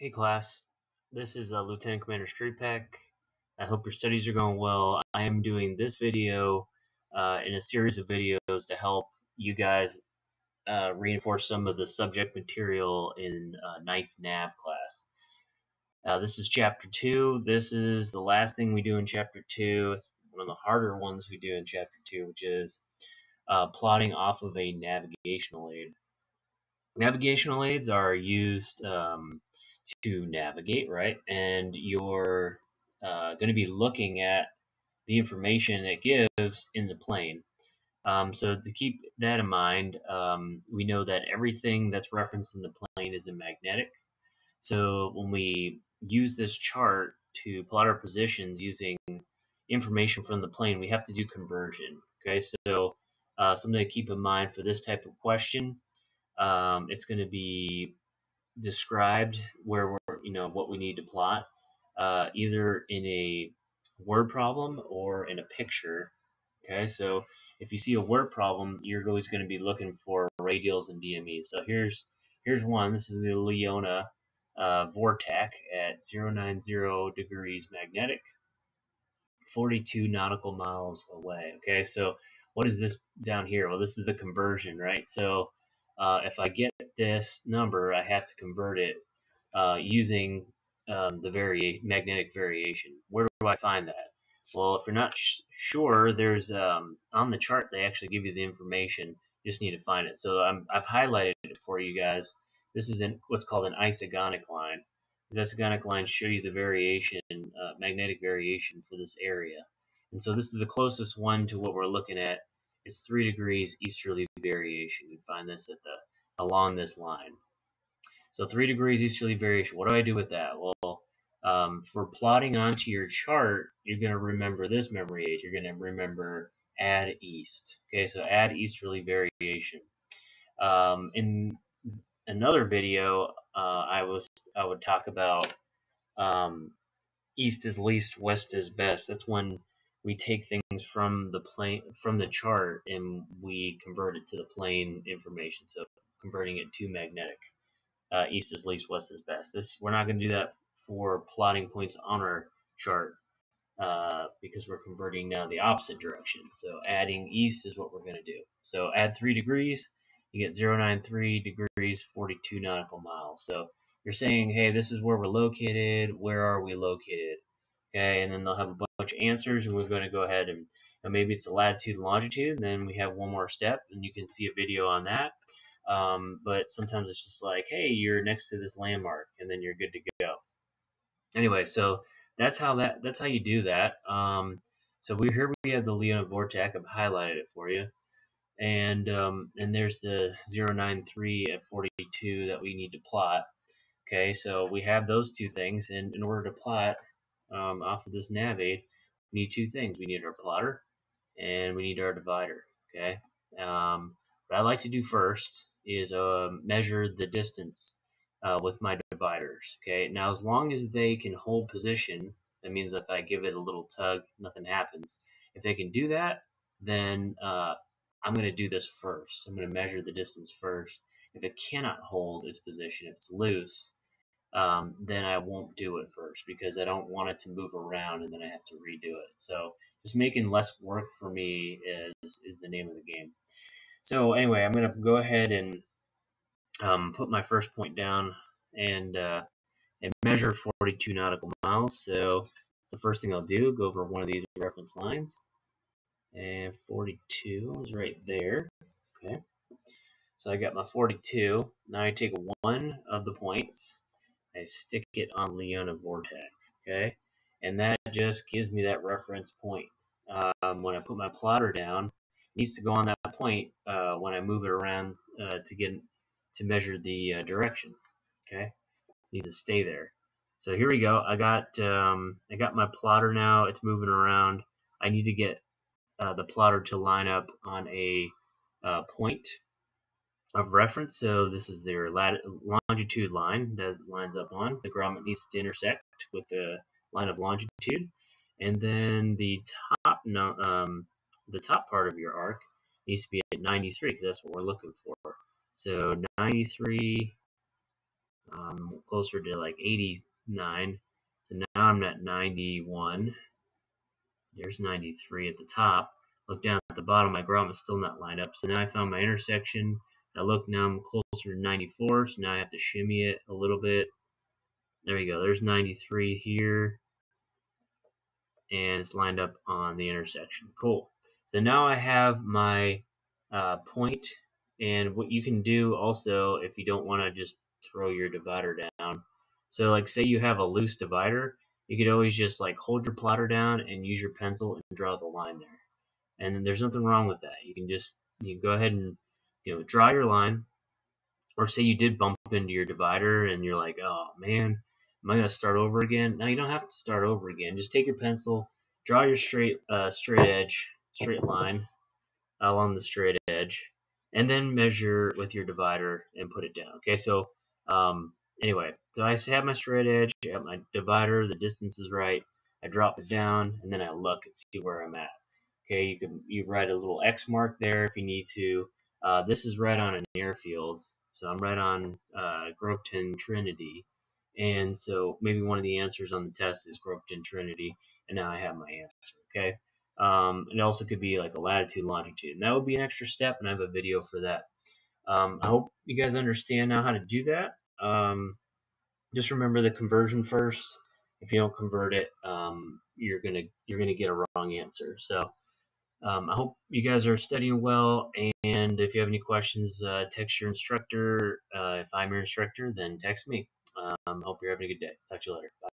Hey class, this is uh, Lieutenant Commander Streetpack. I hope your studies are going well. I am doing this video uh, in a series of videos to help you guys uh, reinforce some of the subject material in uh, NIFE Nav class. Uh, this is chapter 2. This is the last thing we do in chapter 2. It's one of the harder ones we do in chapter 2, which is uh, plotting off of a navigational aid. Navigational aids are used um, to navigate, right? And you're uh, going to be looking at the information it gives in the plane. Um, so to keep that in mind, um, we know that everything that's referenced in the plane is a magnetic. So when we use this chart to plot our positions using information from the plane, we have to do conversion. Okay, so uh, something to keep in mind for this type of question, um, it's going to be described where we're, you know, what we need to plot, uh, either in a word problem or in a picture. Okay, so if you see a word problem, you're always going to be looking for radials and DMEs. So here's here's one. This is the Leona uh, Vortac at 090 degrees magnetic, 42 nautical miles away. Okay, so what is this down here? Well, this is the conversion, right? So uh, if I get this number, I have to convert it uh, using um, the varia magnetic variation. Where do I find that? Well, if you're not sure, there's um, on the chart they actually give you the information. You just need to find it. So i have highlighted it for you guys. This is in what's called an isogonic line. These isogonic lines show you the variation, uh, magnetic variation for this area. And so this is the closest one to what we're looking at it's three degrees easterly variation. You find this at the along this line. So three degrees easterly variation. What do I do with that? Well, um, for plotting onto your chart, you're going to remember this memory aid. You're going to remember add east. Okay, so add easterly variation. Um, in another video, uh, I was I would talk about um, east is least, west is best. That's when we take things from the plane from the chart and we convert it to the plane information. So converting it to magnetic. Uh, east is least, west is best. This we're not going to do that for plotting points on our chart uh, because we're converting now the opposite direction. So adding east is what we're going to do. So add 3 degrees, you get 093 degrees, 42 nautical miles. So you're saying, hey, this is where we're located. Where are we located? Okay, and then they'll have a bunch of answers, and we're going to go ahead and, and maybe it's a latitude and longitude, and then we have one more step, and you can see a video on that. Um, but sometimes it's just like, hey, you're next to this landmark, and then you're good to go. Anyway, so that's how that that's how you do that. Um, so we here we have the Leona Vortac. I've highlighted it for you, and um, and there's the 093 at 42 that we need to plot. Okay, so we have those two things, and in order to plot, um, off of this nav aid, we need two things. We need our plotter and we need our divider. Okay. Um, what I like to do first is uh, measure the distance uh, with my dividers. Okay. Now, as long as they can hold position, that means if I give it a little tug, nothing happens. If they can do that, then uh, I'm going to do this first. I'm going to measure the distance first. If it cannot hold its position, if it's loose, um, then I won't do it first because I don't want it to move around and then I have to redo it. So just making less work for me is, is the name of the game. So anyway, I'm going to go ahead and um, put my first point down and, uh, and measure 42 nautical miles. So the first thing I'll do, go over one of these reference lines. And 42 is right there. Okay. So I got my 42. Now I take one of the points I stick it on Leona Vortac, okay? And that just gives me that reference point. Um, when I put my plotter down, it needs to go on that point uh, when I move it around uh, to get to measure the uh, direction, okay? It needs to stay there. So here we go. I got um, I got my plotter now. It's moving around. I need to get uh, the plotter to line up on a uh, point of reference. So this is their latitude, longitude line that lines up on. The grommet needs to intersect with the line of longitude. And then the top um, the top part of your arc needs to be at 93 because that's what we're looking for. So 93 um, closer to like 89. So now I'm at 91. There's 93 at the top. Look down at the bottom, my grommets still not lined up. So now I found my intersection. I look now I'm closer to 94, so now I have to shimmy it a little bit. There you go, there's 93 here. And it's lined up on the intersection. Cool. So now I have my uh, point, and what you can do also if you don't want to just throw your divider down. So like say you have a loose divider, you could always just like hold your plotter down and use your pencil and draw the line there. And there's nothing wrong with that. You can just you can go ahead and you know draw your line. Or say you did bump into your divider and you're like, oh man, am I gonna start over again? No, you don't have to start over again. Just take your pencil, draw your straight uh, straight edge, straight line along the straight edge, and then measure with your divider and put it down. Okay, so um, anyway, so I have my straight edge, I have my divider, the distance is right, I drop it down, and then I look and see where I'm at. Okay, you can you write a little X mark there if you need to. Uh, this is right on an airfield, so I'm right on uh, Groveton Trinity, and so maybe one of the answers on the test is Groveton Trinity, and now I have my answer. Okay, um, it also could be like a latitude, longitude, and that would be an extra step, and I have a video for that. Um, I hope you guys understand now how to do that. Um, just remember the conversion first. If you don't convert it, um, you're gonna you're gonna get a wrong answer. So um, I hope you guys are studying well. And if you have any questions, uh, text your instructor. Uh, if I'm your instructor, then text me. Um, hope you're having a good day. Talk to you later. Bye.